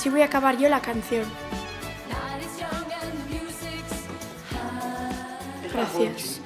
Así voy a acabar yo la canción. Gracias.